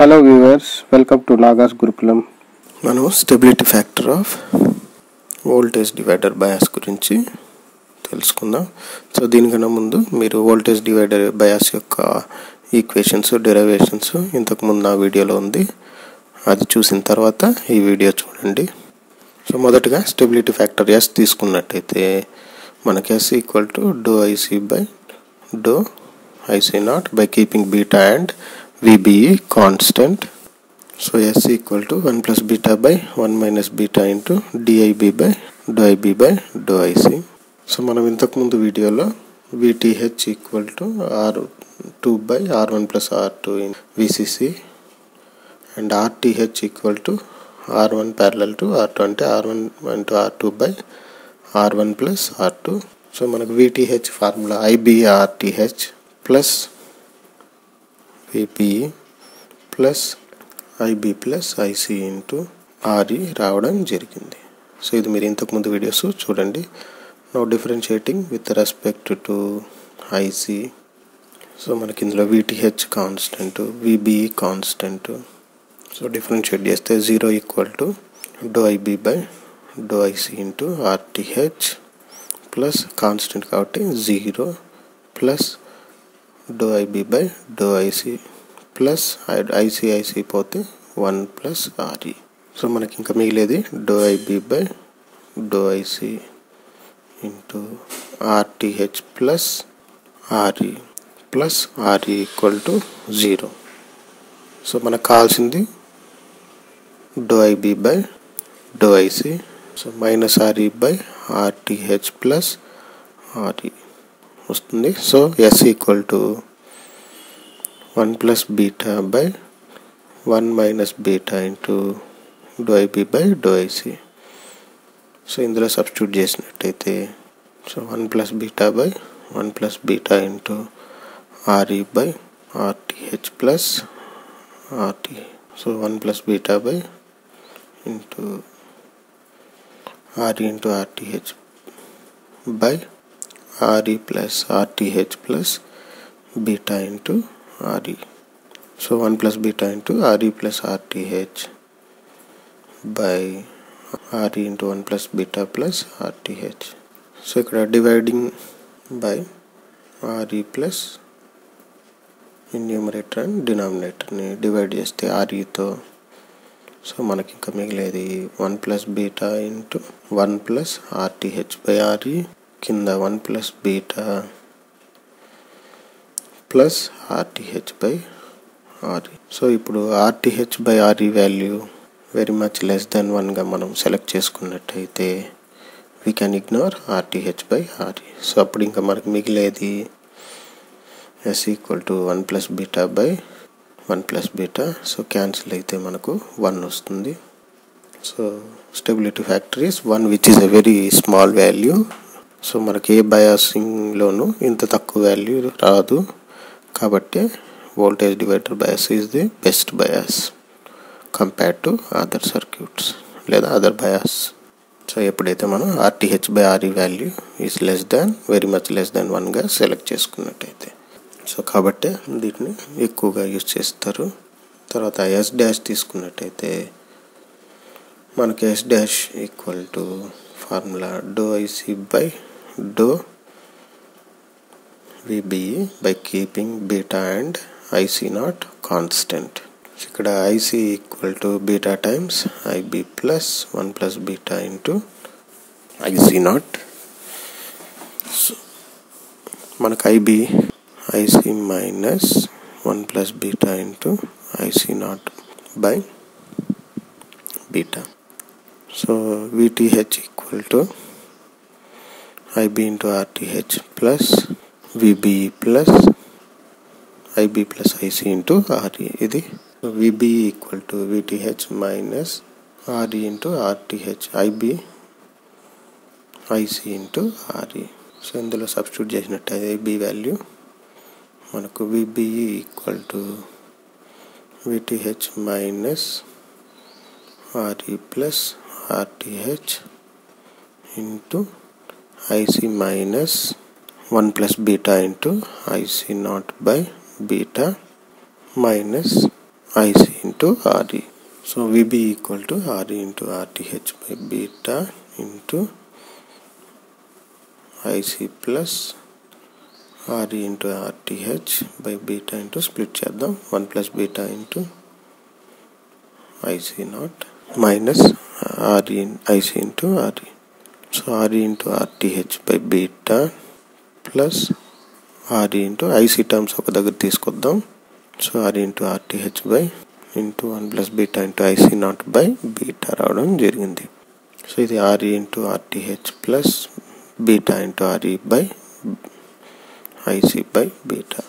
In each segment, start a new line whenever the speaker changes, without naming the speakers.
Hello viewers welcome to Naga's Gurukulam
మనం stability factor of voltage divider bias గురించి తెలుసుకుందాం. So దీనికన్నా ముందు మీరు వోల్టేజ్ డివైడర్ బయాస్ యొక్క ఈక్వేషన్స్ డెరివేషన్స్ ఇంతకుముందు నా వీడియోలో ఉంది. అది చూసిన తర్వాత ఈ వీడియో చూడండి. సో మొదటగా స్టెబిలిటీ ఫ్యాక్టర్ ఎస్ తీసుకున్నట్టయితే మనకి S equal to do IC by do IC naught by keeping beta and VBE constant. So S equal to 1 plus beta by 1 minus beta into DIB by dou IB by dou so మనం ఇంతకుముందు వీడియోలో VTH equal to R two by R one plus R two in VCC and RTH equal to R one parallel to R two అంటే R one into R two by R one plus R two so మనకు VTH formula IB RTH plus VBE plus IB plus IC into RE రావడం జరిగింది. So ఇది మీరు ఇంతకుముందు videos చూడండి. No differentiating with respect to IC so మనకి ఇందులో VTH constant VBE constant so differentiate చేస్తే zero equal to do IB by do IC into RTH plus constant కాబట్టి zero plus do IB by do IC plus IC IC పోతే one plus RE so మనకి ఇంకా మిగిలేది do IB by do IC into RTH plus RE plus RE equal to zero so మనకు కావాల్సింది do IB by do IC so minus RE by RTH plus RE వస్తుంది. So S equal to one plus beta by one minus beta into do IB by do IC so ఇందులో substitute చేసినట్టయితే so one plus beta by one plus beta into RE by RTH plus RT so one plus beta by into RE into RTH by RE plus RTH plus beta into RE so one plus beta into RE plus RTH by RE into one plus beta plus RTH so ఇక్కడ dividing by RE plus numerator and డినామినేటర్ని divide చేస్తే ఆర్ఈతో so మనకి ఇంకా మిగిలేది one plus beta into one plus RTH by RE కింద one plus beta plus RTH by RE. So ఇప్పుడు RTH by RE value very much less then వన్గా మనం select చేసుకున్నట్టయితే we can ignore RTH by RE. So అప్పుడు ఇంకా మనకు మిగిలేది S equal to one plus beta by one plus beta. So cancel అయితే మనకు వన్ వస్తుంది. So stability factor is one which is a very small value so మనకి ఏ బయాసింగ్లోనూ ఇంత తక్కువ వాల్యూ రాదు. కాబట్టి voltage divider bias is the best bias compared to other circuits లేదా అదర్ బయాస్. సో ఎప్పుడైతే మనం RTH by RE value is less than very much less than వన్గా సెలెక్ట్ చేసుకున్నట్టయితే. సో కాబట్టి వీటిని ఎక్కువగా యూజ్ చేస్తారు. తర్వాత ఎస్ డాష్ తీసుకున్నట్టయితే మనకి S dash equal to formula do IC by do VBE by keeping beta and IC naught constant ఇక్కడ IC equal to beta times IB plus one plus beta into IC naught మనకు IB IC minus one plus beta into IC naught by beta so VTH equal to IB into RTH plus VBE plus IB plus IC into RE ఇది VBE equal to VTH minus RE into RTH IB IC into RE so ఇందులో substitute చేసినట్టు IB value మనకు VBE equal to VTH minus RE plus RTH into IC minus one plus beta into IC naught by beta minus IC into RE so VB equal to RE into RTH by beta into IC plus RE into RTH by beta into split చేద్దాం one plus beta into IC naught minus RE IC into RE So RE into RTH by beta plus RE into IC terms ఒక దగ్గర తీసుకొద్దాం. So RE into RTH by into one plus beta into IC naught by beta రావడం జరిగింది. So ఇది RE into RTH plus beta into RE by IC by beta.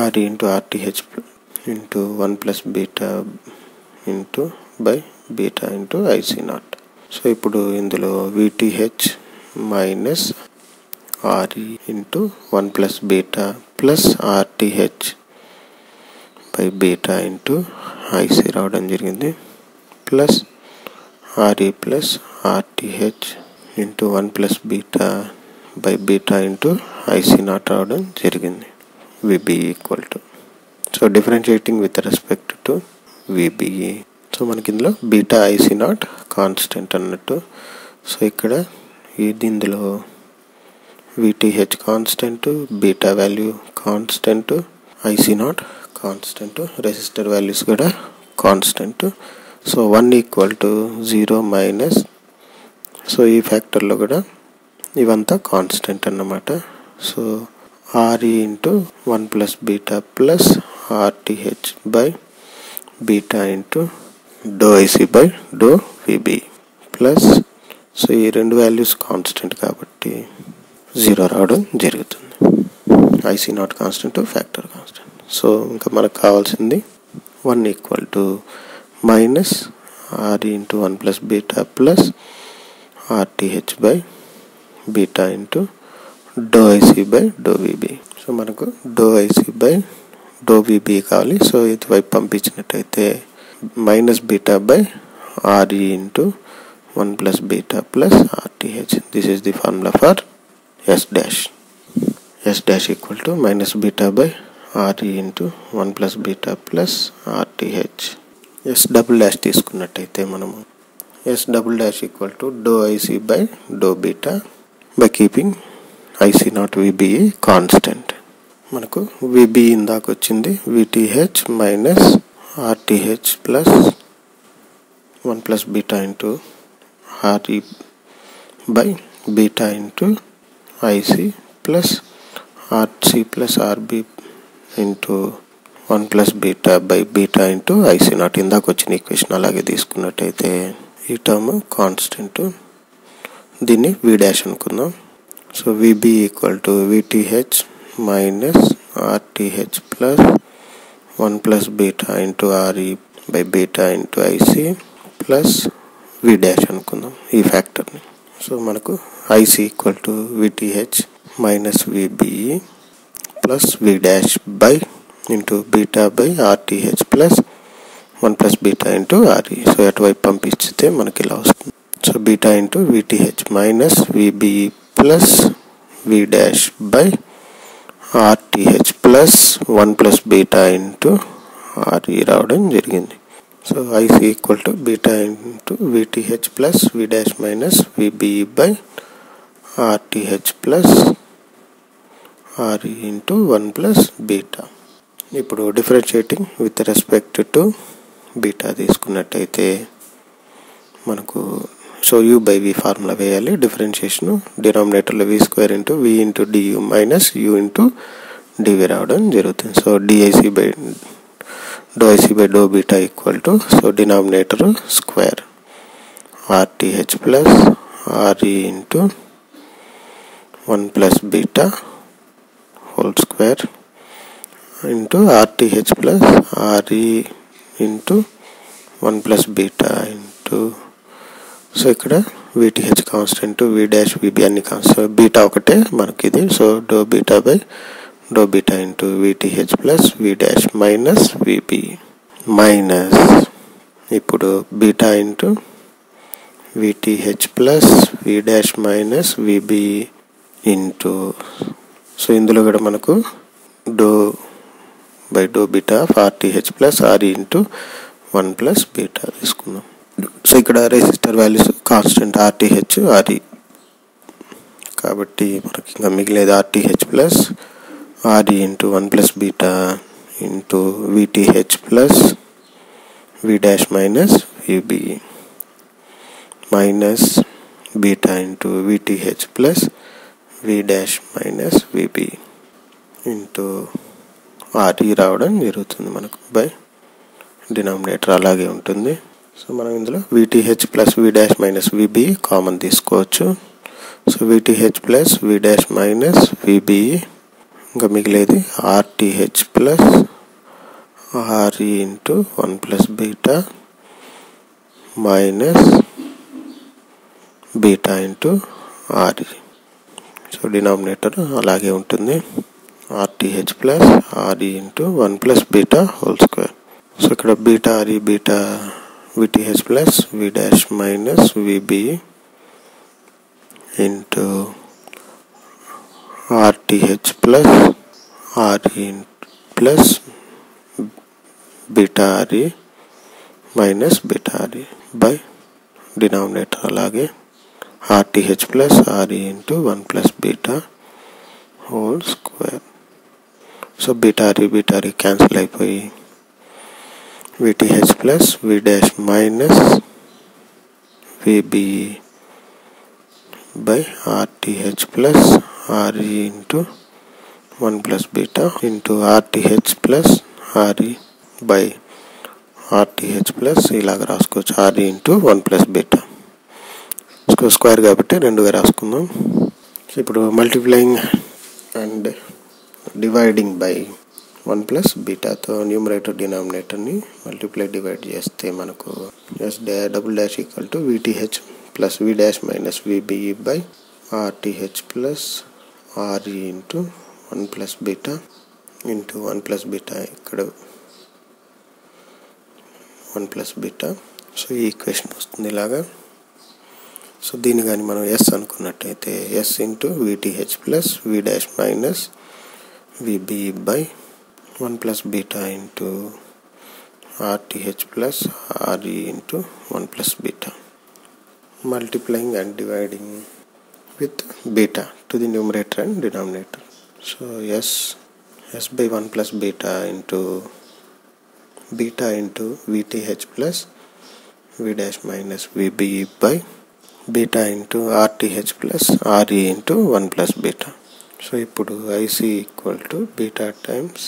RE into RTH into one plus beta into by beta into IC naught. So ఇప్పుడు ఇందులో VTH minus RE into one plus beta plus RTH by beta into IC రావడం జరిగింది. Plus RE plus RTH into one plus beta by beta into IC naught రావడం జరిగింది. VB equal to so differentiating with respect to VBE so మనకి ఇందులో beta IC not constant అన్నట్టు. So ఇక్కడ ఇది ఇందులో? VTH constant beta value constant IC naught constant resistor values కూడా constant. So one equal to zero minus. So ఈ ఫ్యాక్టర్లో కూడా ఇవంతా కాన్స్టెంట్ అన్నమాట. So RE into one plus beta plus RTH by beta into do IC by do VB plus so ఈ రెండు values constant కాబట్టి zero రావడం జరుగుతుంది. IC naught constant factor constant so ఇంకా మనకు కావాల్సింది one equal to minus R into one plus beta plus RTH by beta into do IC by do VB so మనకు do IC by do VB కావాలి. సో ఇటువైపు పంపించినట్టయితే minus beta by RE into one plus beta plus RTH this is the formula for S dash S dash equal to minus beta by RE into one plus beta plus RTH S double dash తీసుకున్నట్టయితే మనము S double dash equal to do IC by do beta by keeping IC naught VBE constant మనకు VB ఇందాక వచ్చింది VTH minus RTH plus one plus beta into RE by beta into IC plus RC plus RB into one plus beta by beta into IC naught ఇందాక వచ్చిన equation అలాగే తీసుకున్నట్టయితే ఈ term constant దీన్ని V dash అనుకుందాం so VB equal to VTH minus RTH plus one plus beta into RE by beta into IC plus V dash అనుకుందాం ఈ ఫ్యాక్టర్ని సో మనకు IC equal to VTH minus VBE plus V dash by into beta by RTH plus one plus beta into RE so అటువైపు పంపిస్తే మనకి ఇలా వస్తుంది. So beta into VTH minus VBE plus V dash by RTH plus one plus beta into RE రావడం జరిగింది. So IC equal to beta into VTH plus V dash minus VBE by RTH plus RE into one plus beta ఇప్పుడు differentiating with respect to beta తీసుకున్నట్టయితే మనకు so U by V formula వేయాలి. Differentiation డినామినేటర్లో V square into V into DU minus U into DV రావడం జరుగుతుంది. So DIC by do IC by do beta equal to so denominator square RTH plus RE into one plus beta whole square into RTH plus RE into one plus beta into so ఇక్కడ VTH constant V dash VB అన్ని constant beta ఒకటే మనకి ఇది so do beta by do beta into VTH plus V dash minus VB minus ఇప్పుడు beta into VTH plus V dash minus VB into so ఇందులో కూడా మనకు do by do beta of RTH plus R into one plus beta తీసుకుందాం. So ఇక్కడ resistor values constant RTH RE కాబట్టి మనకి ఇంకా మిగిలేదు RTH plus RE into one plus beta into VTH plus V dash minus VB minus beta into VTH plus V dash minus VB into RE రావడం జరుగుతుంది మనకు by denominator అలాగే ఉంటుంది. So మనం ఇందులో VTH plus V dash minus VBE common తీసుకోవచ్చు. So VTH plus V dash minus VBE ఇంకా మిగిలేది RTH plus RE into one plus beta minus beta into RE so denominator అలాగే ఉంటుంది. RTH plus RE into one plus beta whole square so ఇక్కడ beta RE beta VTH plus V dash minus VB into RTH plus RE plus beta RE minus beta RE by denominator అలాగే RTH plus R E into one plus beta whole square so బీటారీ బీటారీ cancel అయిపోయి V T H plus V dash minus V B by R T H plus R E into one plus beta into R T H plus R E by R T H plus ఇలాగ రాసుకోవచ్చు R E into one plus beta square కాబట్టి రెండుగా రాసుకుందాం ఇప్పుడు multiplying and dividing by one plus బీటాతో numerator డినామినేటర్ని multiply divide చేస్తే మనకు S డా double dash equal to V T H plus V dash minus V B E by R T H plus R E into one plus beta into one plus beta ఇక్కడ one plus beta. So ఈ equation వస్తుంది ఇలాగా. So దీన్ని కానీ మనం S అనుకున్నట్టయితే S into V T H plus V dash minus V B by one plus beta into RTH plus RE into one plus beta multiplying and dividing with beta to the numerator and denominator so S S by one plus beta into beta into VTH plus V dash minus VBE by beta into RTH plus RE into one plus beta so ఇప్పుడు IC equal to beta times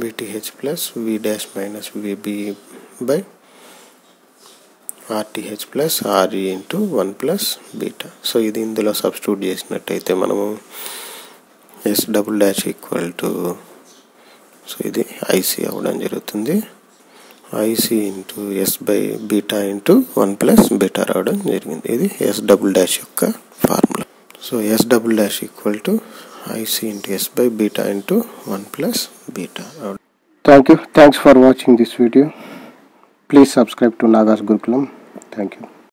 B T H plus V dash minus V B by R T H plus R E into one plus beta so ఇది ఇందులో substitute చేసినట్టయితే మనము S double dash equal to so ఇది IC అవ్వడం జరుగుతుంది. I C into S by beta into one plus beta రావడం జరిగింది. ఇది ఎస్ డబుల్ డాష్ యొక్క formula so S double dash equal to IC into S by beta into 1 plus beta.
Thank you. Thanks for watching this video. Please subscribe to Nagas Gurukulam. Thank you.